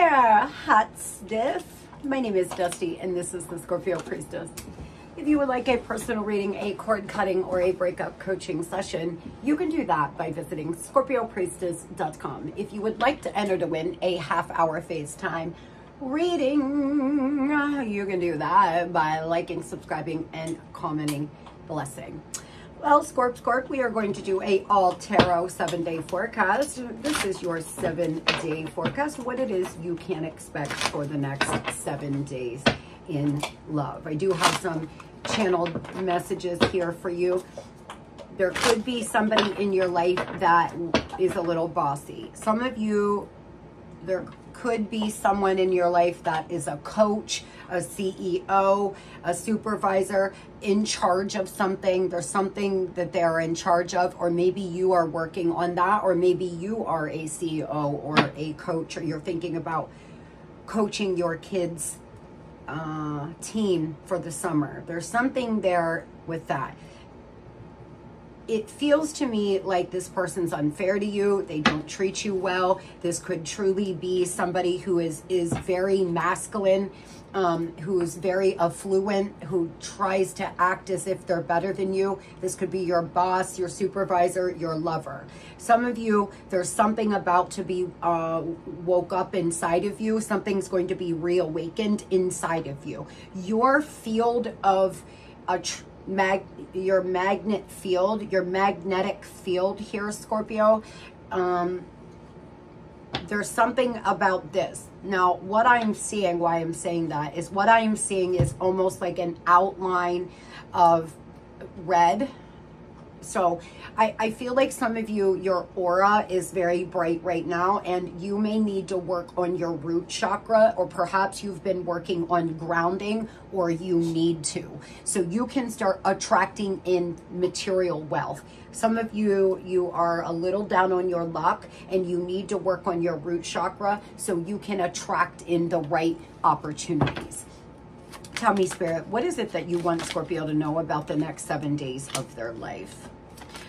there, hot stiff. My name is Dusty, and this is the Scorpio Priestess. If you would like a personal reading, a cord cutting, or a breakup coaching session, you can do that by visiting scorpiopriestess.com. If you would like to enter to win a half hour FaceTime reading, you can do that by liking, subscribing, and commenting. Blessing. Well, Scorp Scorp, we are going to do a all tarot seven day forecast. This is your seven day forecast, what it is you can expect for the next seven days in love. I do have some channeled messages here for you. There could be somebody in your life that is a little bossy. Some of you, there could be someone in your life that is a coach, a CEO, a supervisor in charge of something. There's something that they're in charge of, or maybe you are working on that, or maybe you are a CEO or a coach, or you're thinking about coaching your kids' uh, team for the summer. There's something there with that it feels to me like this person's unfair to you. They don't treat you well. This could truly be somebody who is is very masculine, um, who's very affluent, who tries to act as if they're better than you. This could be your boss, your supervisor, your lover. Some of you, there's something about to be uh, woke up inside of you. Something's going to be reawakened inside of you. Your field of a mag your magnet field, your magnetic field here, Scorpio. Um, there's something about this. Now, what I'm seeing, why I'm saying that, is what I am seeing is almost like an outline of red so I, I feel like some of you, your aura is very bright right now, and you may need to work on your root chakra, or perhaps you've been working on grounding, or you need to. So you can start attracting in material wealth. Some of you, you are a little down on your luck, and you need to work on your root chakra so you can attract in the right opportunities. Tell me, Spirit, what is it that you want Scorpio to know about the next seven days of their life?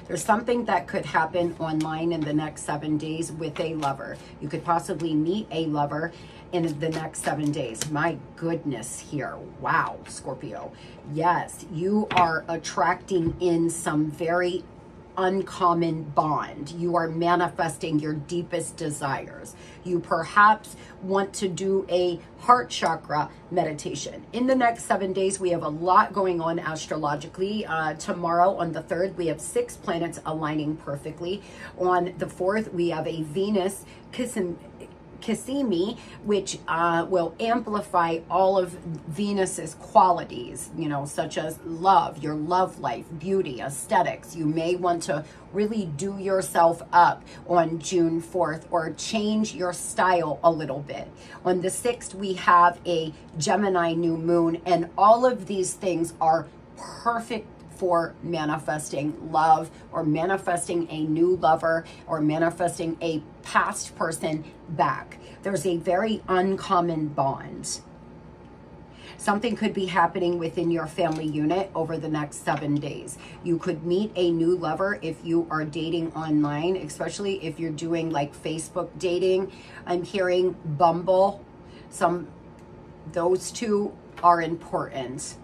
There's something that could happen online in the next seven days with a lover. You could possibly meet a lover in the next seven days. My goodness here. Wow, Scorpio. Yes, you are attracting in some very uncommon bond. You are manifesting your deepest desires. You perhaps want to do a heart chakra meditation. In the next seven days, we have a lot going on astrologically. Uh, tomorrow, on the 3rd, we have six planets aligning perfectly. On the 4th, we have a Venus kissing Cazimi, which uh, will amplify all of Venus's qualities, you know, such as love, your love life, beauty, aesthetics. You may want to really do yourself up on June 4th or change your style a little bit. On the 6th, we have a Gemini new moon, and all of these things are perfect for manifesting love or manifesting a new lover or manifesting a past person back. There's a very uncommon bond. Something could be happening within your family unit over the next seven days. You could meet a new lover if you are dating online, especially if you're doing like Facebook dating. I'm hearing Bumble. Some, those two are important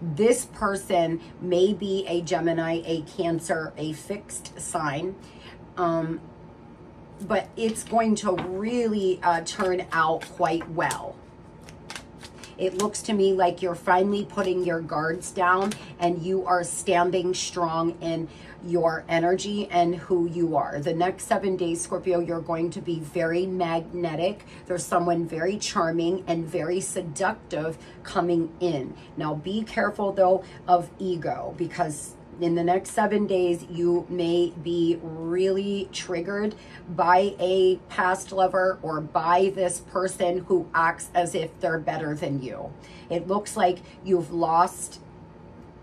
this person may be a Gemini, a Cancer, a fixed sign. Um, but it's going to really uh, turn out quite well. It looks to me like you're finally putting your guards down and you are standing strong in your energy and who you are. The next seven days, Scorpio, you're going to be very magnetic. There's someone very charming and very seductive coming in. Now, be careful though of ego because in the next seven days, you may be really triggered by a past lover or by this person who acts as if they're better than you. It looks like you've lost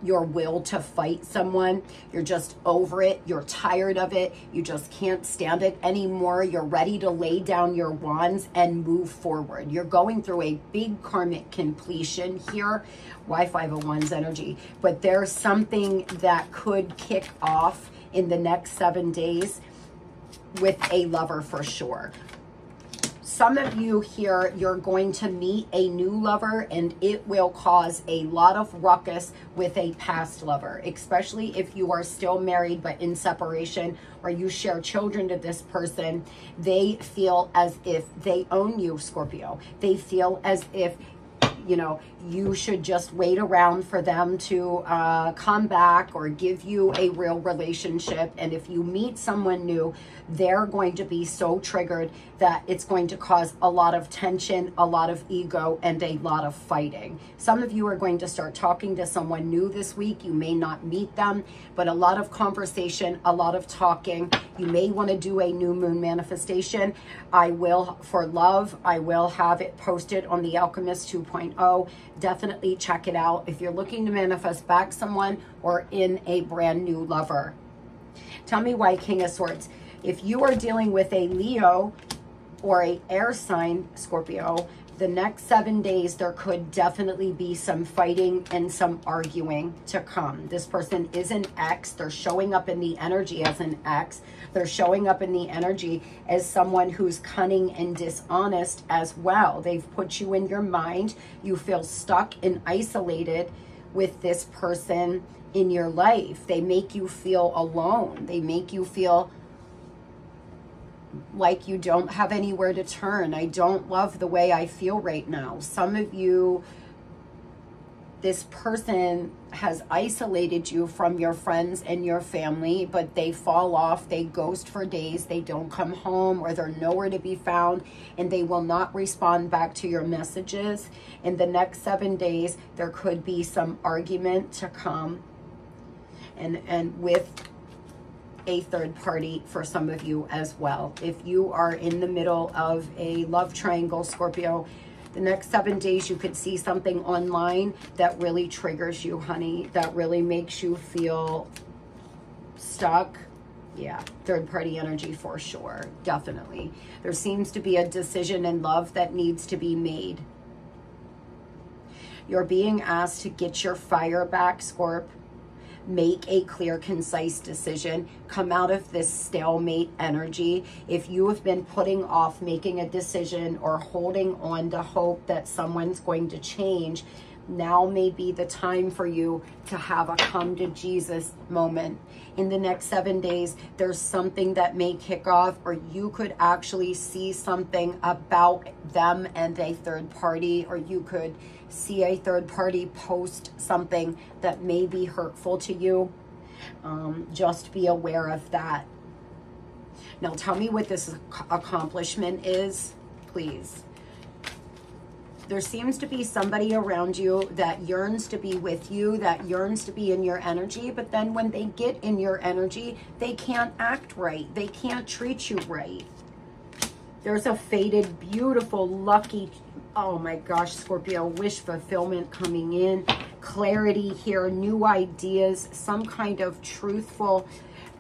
your will to fight someone. You're just over it. You're tired of it. You just can't stand it anymore. You're ready to lay down your wands and move forward. You're going through a big karmic completion here. Y501's energy. But there's something that could kick off in the next seven days with a lover for sure. Some of you here, you're going to meet a new lover and it will cause a lot of ruckus with a past lover, especially if you are still married but in separation or you share children to this person. They feel as if they own you, Scorpio. They feel as if you know, you should just wait around for them to uh, come back or give you a real relationship. And if you meet someone new, they're going to be so triggered that it's going to cause a lot of tension, a lot of ego, and a lot of fighting. Some of you are going to start talking to someone new this week. You may not meet them, but a lot of conversation, a lot of talking. You may want to do a new moon manifestation. I will, for love, I will have it posted on the Alchemist 2.0. Oh, definitely check it out if you're looking to manifest back someone or in a brand new lover. Tell me why King of Swords. If you are dealing with a Leo or a air sign, Scorpio, the next seven days, there could definitely be some fighting and some arguing to come. This person is an X. They're showing up in the energy as an X. They're showing up in the energy as someone who's cunning and dishonest as well. They've put you in your mind. You feel stuck and isolated with this person in your life. They make you feel alone. They make you feel like you don't have anywhere to turn. I don't love the way I feel right now. Some of you, this person has isolated you from your friends and your family, but they fall off, they ghost for days, they don't come home, or they're nowhere to be found, and they will not respond back to your messages. In the next seven days, there could be some argument to come. And, and with a third party for some of you as well. If you are in the middle of a love triangle, Scorpio, the next seven days you could see something online that really triggers you, honey, that really makes you feel stuck. Yeah, third party energy for sure, definitely. There seems to be a decision in love that needs to be made. You're being asked to get your fire back, Scorp make a clear, concise decision. Come out of this stalemate energy. If you have been putting off making a decision or holding on to hope that someone's going to change, now may be the time for you to have a come to Jesus moment. In the next seven days, there's something that may kick off, or you could actually see something about them and a third party, or you could see a third party post something that may be hurtful to you. Um, just be aware of that. Now, tell me what this accomplishment is, please there seems to be somebody around you that yearns to be with you, that yearns to be in your energy, but then when they get in your energy, they can't act right. They can't treat you right. There's a faded, beautiful, lucky, oh my gosh, Scorpio, wish fulfillment coming in. Clarity here, new ideas, some kind of truthful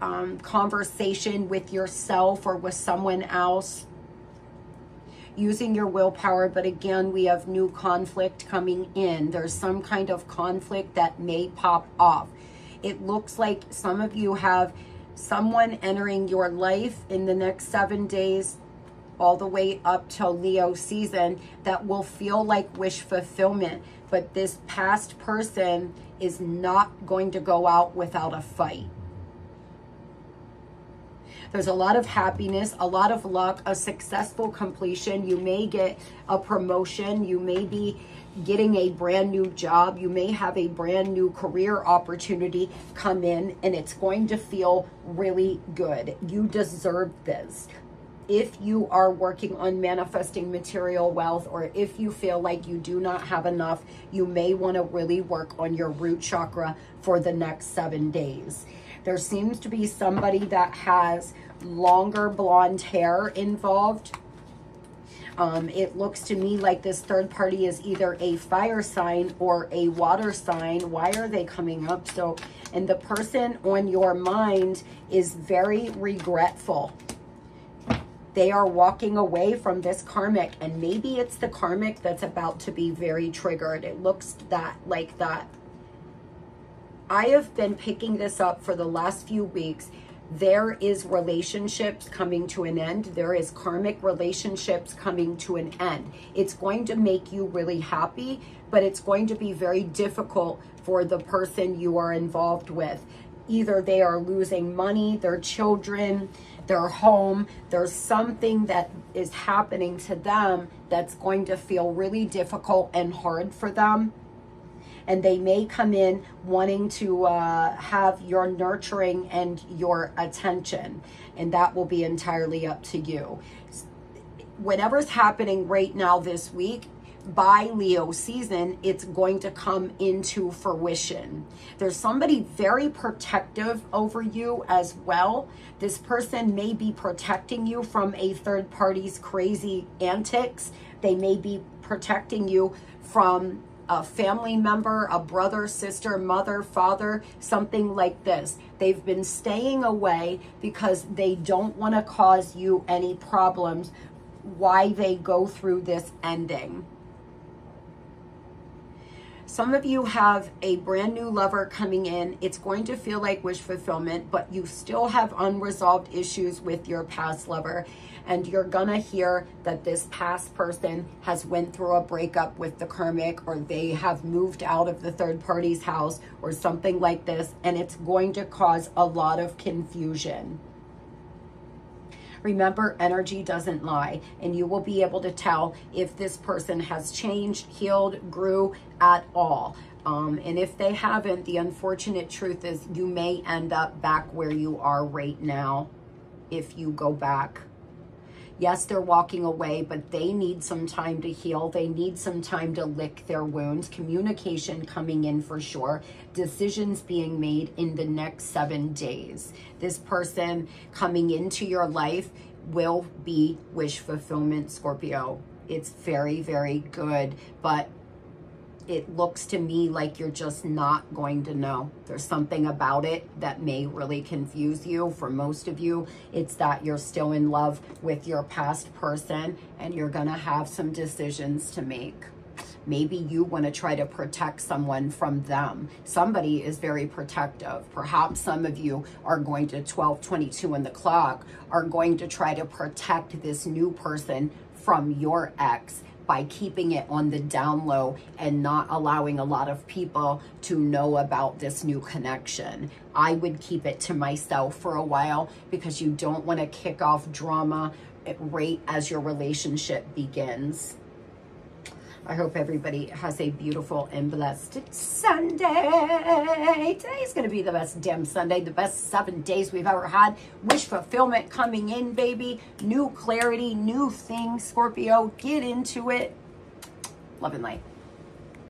um, conversation with yourself or with someone else using your willpower, but again, we have new conflict coming in. There's some kind of conflict that may pop off. It looks like some of you have someone entering your life in the next seven days all the way up till Leo season that will feel like wish fulfillment. But this past person is not going to go out without a fight. There's a lot of happiness, a lot of luck, a successful completion. You may get a promotion. You may be getting a brand new job. You may have a brand new career opportunity come in and it's going to feel really good. You deserve this. If you are working on manifesting material wealth or if you feel like you do not have enough, you may want to really work on your root chakra for the next seven days. There seems to be somebody that has longer blonde hair involved. Um, it looks to me like this third party is either a fire sign or a water sign. Why are they coming up? So, and the person on your mind is very regretful. They are walking away from this karmic and maybe it's the karmic that's about to be very triggered. It looks that like that. I have been picking this up for the last few weeks there is relationships coming to an end. There is karmic relationships coming to an end. It's going to make you really happy, but it's going to be very difficult for the person you are involved with. Either they are losing money, their children, their home. There's something that is happening to them that's going to feel really difficult and hard for them and they may come in wanting to uh, have your nurturing and your attention, and that will be entirely up to you. Whatever's happening right now this week, by Leo season, it's going to come into fruition. There's somebody very protective over you as well. This person may be protecting you from a third party's crazy antics. They may be protecting you from a family member, a brother, sister, mother, father, something like this. They've been staying away because they don't want to cause you any problems why they go through this ending. Some of you have a brand new lover coming in. It's going to feel like wish fulfillment, but you still have unresolved issues with your past lover. And you're gonna hear that this past person has went through a breakup with the karmic or they have moved out of the third party's house or something like this. And it's going to cause a lot of confusion. Remember, energy doesn't lie, and you will be able to tell if this person has changed, healed, grew at all. Um, and if they haven't, the unfortunate truth is you may end up back where you are right now if you go back. Yes, they're walking away, but they need some time to heal. They need some time to lick their wounds. Communication coming in for sure. Decisions being made in the next seven days. This person coming into your life will be wish fulfillment, Scorpio. It's very, very good, but it looks to me like you're just not going to know. There's something about it that may really confuse you. For most of you, it's that you're still in love with your past person and you're going to have some decisions to make. Maybe you want to try to protect someone from them. Somebody is very protective. Perhaps some of you are going to 12, 22 in the clock, are going to try to protect this new person from your ex by keeping it on the down low and not allowing a lot of people to know about this new connection. I would keep it to myself for a while because you don't want to kick off drama eh, right as your relationship begins. I hope everybody has a beautiful and blessed Sunday. Today's going to be the best damn Sunday, the best seven days we've ever had. Wish fulfillment coming in, baby. New clarity, new things, Scorpio. Get into it. Love and light.